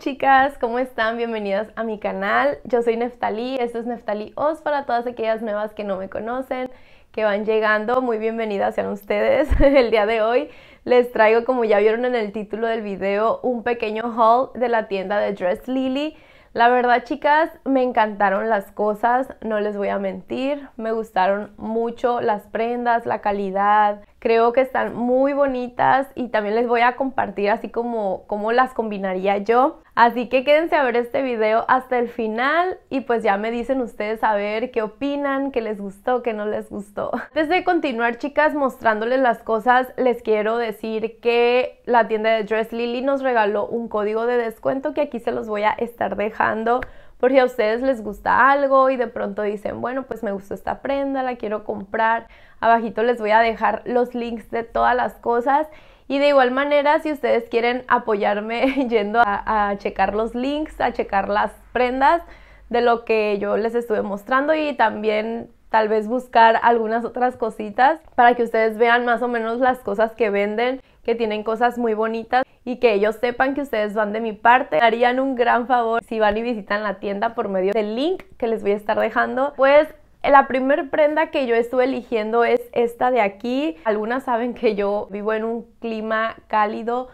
Chicas, ¿cómo están? Bienvenidas a mi canal. Yo soy Neftalí, esto es Neftalí Oz para todas aquellas nuevas que no me conocen, que van llegando. Muy bienvenidas sean ustedes. El día de hoy les traigo, como ya vieron en el título del video, un pequeño haul de la tienda de Dress Lily. La verdad, chicas, me encantaron las cosas, no les voy a mentir. Me gustaron mucho las prendas, la calidad. Creo que están muy bonitas y también les voy a compartir así como cómo las combinaría yo. Así que quédense a ver este video hasta el final y pues ya me dicen ustedes a ver qué opinan, qué les gustó, qué no les gustó. Antes de continuar, chicas, mostrándoles las cosas, les quiero decir que la tienda de Dress Lily nos regaló un código de descuento que aquí se los voy a estar dejando por si a ustedes les gusta algo y de pronto dicen, bueno, pues me gustó esta prenda, la quiero comprar. Abajito les voy a dejar los links de todas las cosas. Y de igual manera, si ustedes quieren apoyarme yendo a, a, checar los links, a checar las prendas de lo que yo les estuve mostrando y también tal vez buscar algunas otras cositas para que ustedes vean más o menos las cosas que venden, que tienen cosas muy bonitas y que ellos sepan que ustedes van de mi parte. Harían un gran favor si van y visitan la tienda por medio del link que les voy a estar dejando. Pues la primer prenda que yo estuve eligiendo es esta de aquí. Algunas saben que yo vivo en un clima cálido.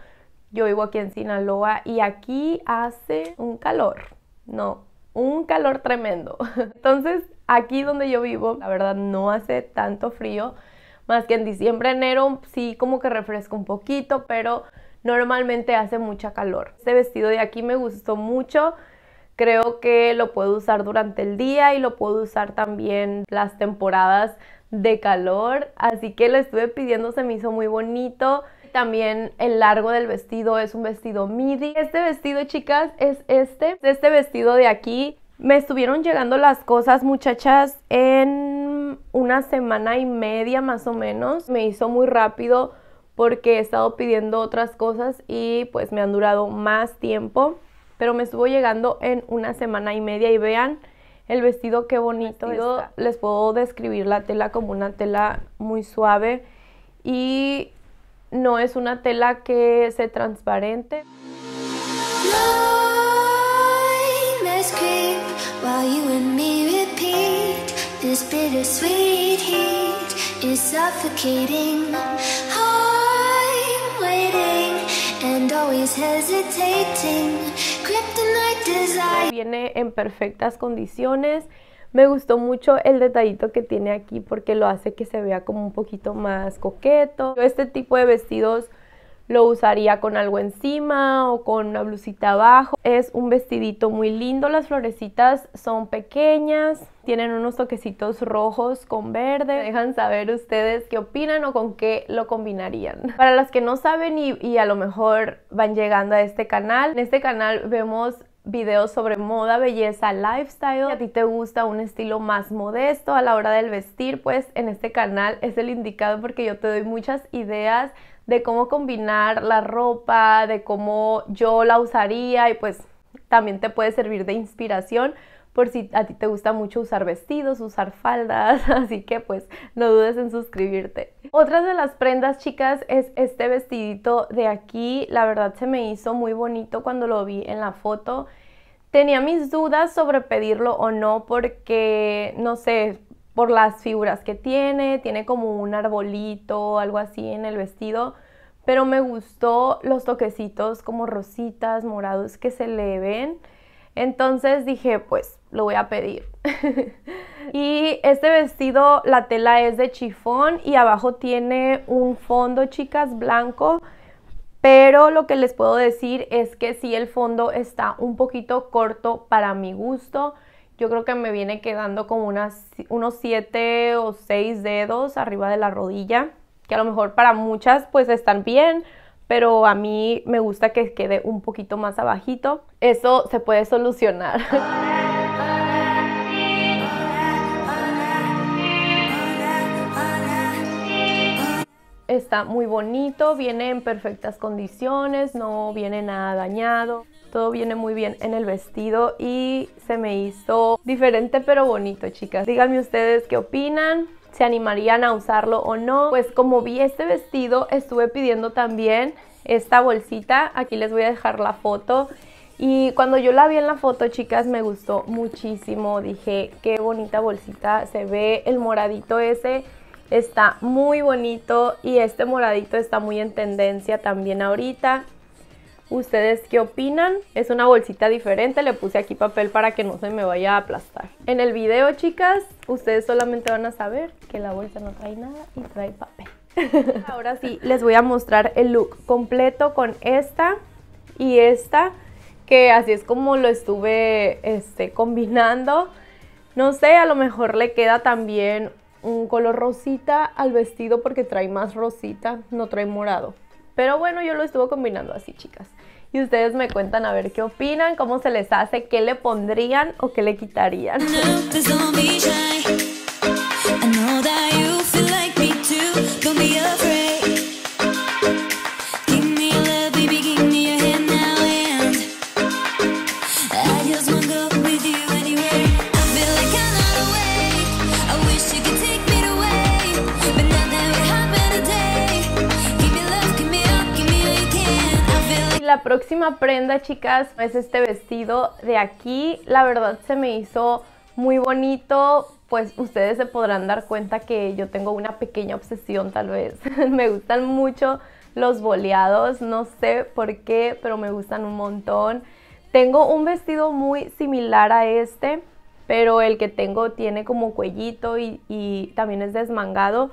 Yo vivo aquí en Sinaloa y aquí hace un calor. No, un calor tremendo. Entonces, aquí donde yo vivo, la verdad no hace tanto frío. Más que en diciembre, enero, sí como que refresca un poquito, pero normalmente hace mucha calor. Este vestido de aquí me gustó mucho. Creo que lo puedo usar durante el día y lo puedo usar también las temporadas de calor. Así que lo estuve pidiendo, se me hizo muy bonito. También el largo del vestido es un vestido midi. Este vestido, chicas, es este. Este vestido de aquí. Me estuvieron llegando las cosas, muchachas, en una semana y media más o menos. Me hizo muy rápido porque he estado pidiendo otras cosas y pues me han durado más tiempo, pero me estuvo llegando en una semana y media y vean el vestido qué bonito. Les puedo describir la tela como una tela muy suave y no es una tela que se transparente. Viene en perfectas condiciones. Me gustó mucho el detallito que tiene aquí porque lo hace que se vea como un poquito más coqueto. Este tipo de vestidos lo usaría con algo encima o con una blusita abajo. Es un vestidito muy lindo, las florecitas son pequeñas, tienen unos toquecitos rojos con verde. Dejan saber ustedes qué opinan o con qué lo combinarían. Para las que no saben y, y a lo mejor van llegando a este canal, en este canal vemos videos sobre moda, belleza, lifestyle. Si a ti te gusta un estilo más modesto a la hora del vestir, pues en este canal es el indicado porque yo te doy muchas ideas de cómo combinar la ropa, de cómo yo la usaría y pues también te puede servir de inspiración por si a ti te gusta mucho usar vestidos, usar faldas, así que pues no dudes en suscribirte. Otra de las prendas chicas es este vestidito de aquí, la verdad se me hizo muy bonito cuando lo vi en la foto. Tenía mis dudas sobre pedirlo o no porque, no sé, por las figuras que tiene, tiene como un arbolito, algo así en el vestido, pero me gustó los toquecitos como rositas, morados que se le ven. Entonces dije, pues lo voy a pedir. y este vestido, la tela es de chifón y abajo tiene un fondo, chicas, blanco. Pero lo que les puedo decir es que sí el fondo está un poquito corto para mi gusto yo creo que me viene quedando como unas, unos 7 o 6 dedos arriba de la rodilla, que a lo mejor para muchas pues están bien, pero a mí me gusta que quede un poquito más abajito. Eso se puede solucionar. Está muy bonito, viene en perfectas condiciones, no viene nada dañado. Todo viene muy bien en el vestido y se me hizo diferente pero bonito, chicas. Díganme ustedes qué opinan, se animarían a usarlo o no. Pues como vi este vestido, estuve pidiendo también esta bolsita. Aquí les voy a dejar la foto. Y cuando yo la vi en la foto, chicas, me gustó muchísimo. Dije, qué bonita bolsita. Se ve el moradito ese. Está muy bonito y este moradito está muy en tendencia también ahorita. ¿Ustedes qué opinan? Es una bolsita diferente, le puse aquí papel para que no se me vaya a aplastar. En el video, chicas, ustedes solamente van a saber que la bolsa no trae nada y trae papel. Ahora sí, les voy a mostrar el look completo con esta y esta, que así es como lo estuve este, combinando. No sé, a lo mejor le queda también un color rosita al vestido porque trae más rosita, no trae morado. Pero bueno, yo lo estuve combinando así, chicas. Y ustedes me cuentan a ver qué opinan, cómo se les hace, qué le pondrían o qué le quitarían. Próxima prenda, chicas, es este vestido de aquí. La verdad se me hizo muy bonito. Pues ustedes se podrán dar cuenta que yo tengo una pequeña obsesión tal vez. me gustan mucho los boleados, no sé por qué, pero me gustan un montón. Tengo un vestido muy similar a este, pero el que tengo tiene como cuellito y, y también es desmangado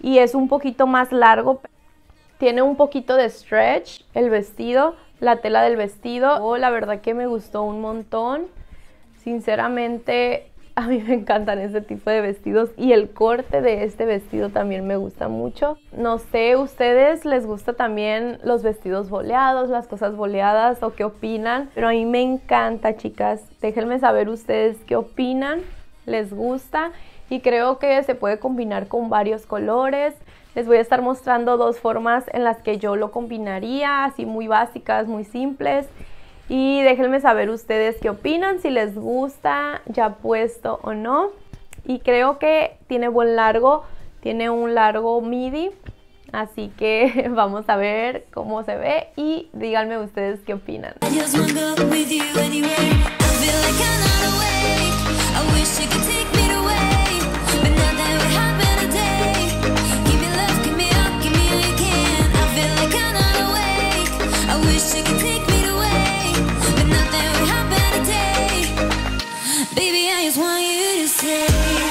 y es un poquito más largo. Tiene un poquito de stretch el vestido, la tela del vestido. Oh, la verdad que me gustó un montón. Sinceramente, a mí me encantan este tipo de vestidos y el corte de este vestido también me gusta mucho. No sé, ¿ustedes les gusta también los vestidos boleados, las cosas boleadas o qué opinan? Pero a mí me encanta, chicas. Déjenme saber ustedes qué opinan, les gusta y creo que se puede combinar con varios colores. Les voy a estar mostrando dos formas en las que yo lo combinaría, así muy básicas, muy simples. Y déjenme saber ustedes qué opinan, si les gusta ya puesto o no. Y creo que tiene buen largo, tiene un largo midi. Así que vamos a ver cómo se ve y díganme ustedes qué opinan.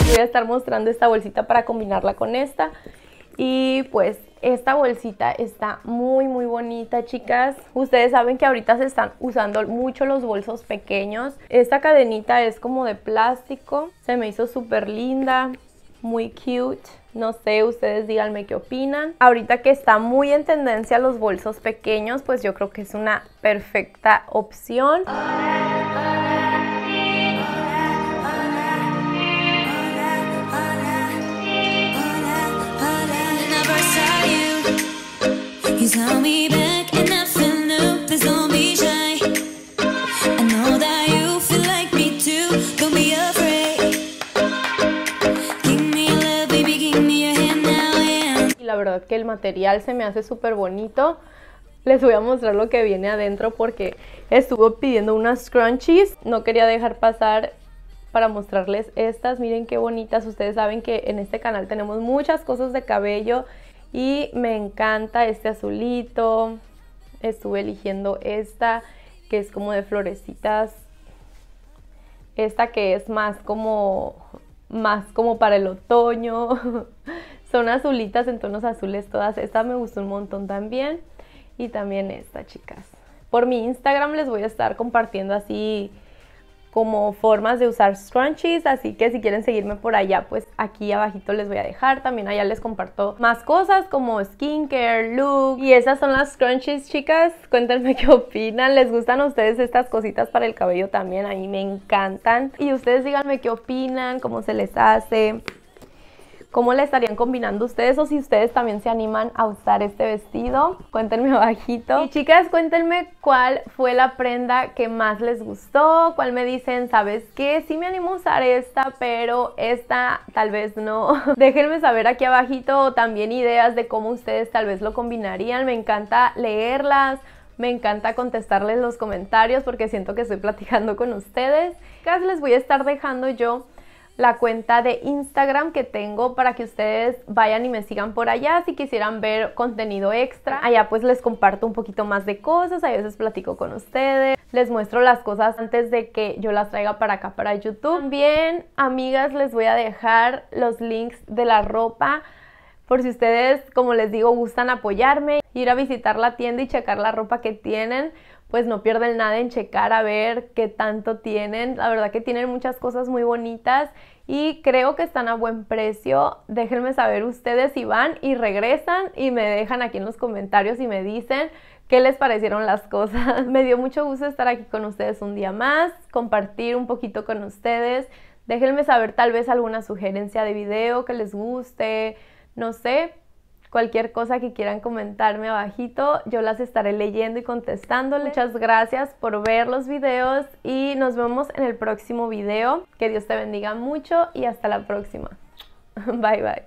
Voy a estar mostrando esta bolsita para combinarla con esta. Y pues esta bolsita está muy muy bonita chicas. Ustedes saben que ahorita se están usando mucho los bolsos pequeños. Esta cadenita es como de plástico. Se me hizo súper linda, muy cute. No sé, ustedes díganme qué opinan. Ahorita que está muy en tendencia los bolsos pequeños, pues yo creo que es una perfecta opción. La verdad que el material se me hace súper bonito. Les voy a mostrar lo que viene adentro porque estuvo pidiendo unas scrunchies. No quería dejar pasar para mostrarles estas. Miren qué bonitas. Ustedes saben que en este canal tenemos muchas cosas de cabello y me encanta este azulito. Estuve eligiendo esta que es como de florecitas. Esta que es más como más como para el otoño. Son azulitas en tonos azules todas. Esta me gustó un montón también. Y también esta, chicas. Por mi Instagram les voy a estar compartiendo así como formas de usar scrunchies, así que si quieren seguirme por allá, pues aquí abajito les voy a dejar, también allá les comparto más cosas como skincare, look y esas son las scrunchies chicas, cuéntenme qué opinan, les gustan a ustedes estas cositas para el cabello también, a mí me encantan. Y ustedes díganme qué opinan, cómo se les hace, cómo le estarían combinando ustedes o si ustedes también se animan a usar este vestido. Cuéntenme abajito. Y chicas, cuéntenme cuál fue la prenda que más les gustó, cuál me dicen, ¿sabes qué? Sí me animo a usar esta, pero esta tal vez no. Déjenme saber aquí abajito también ideas de cómo ustedes tal vez lo combinarían. Me encanta leerlas Me encanta contestarles los comentarios porque siento que estoy platicando con ustedes. Casi les voy a estar dejando yo la cuenta de Instagram que tengo para que ustedes vayan y me sigan por allá si quisieran ver contenido extra. Allá pues les comparto un poquito más de cosas, a veces platico con ustedes, les muestro las cosas antes de que yo las traiga para acá para YouTube. También, amigas, les voy a dejar los links de la ropa por si ustedes, como les digo, gustan apoyarme, ir a visitar la tienda y checar la ropa que tienen pues no pierden nada en checar a ver qué tanto tienen. La verdad que tienen muchas cosas muy bonitas y creo que están a buen precio. Déjenme saber ustedes si van y regresan y me dejan aquí en los comentarios y me dicen qué les parecieron las cosas. me dio mucho gusto estar aquí con ustedes un día más, compartir un poquito con ustedes. Déjenme saber tal vez alguna sugerencia de video que les guste, no sé, Cualquier cosa que quieran comentarme abajito, yo las estaré leyendo y contestando. Muchas gracias por ver los videos y nos vemos en el próximo video. Que Dios te bendiga mucho y hasta la próxima. Bye bye.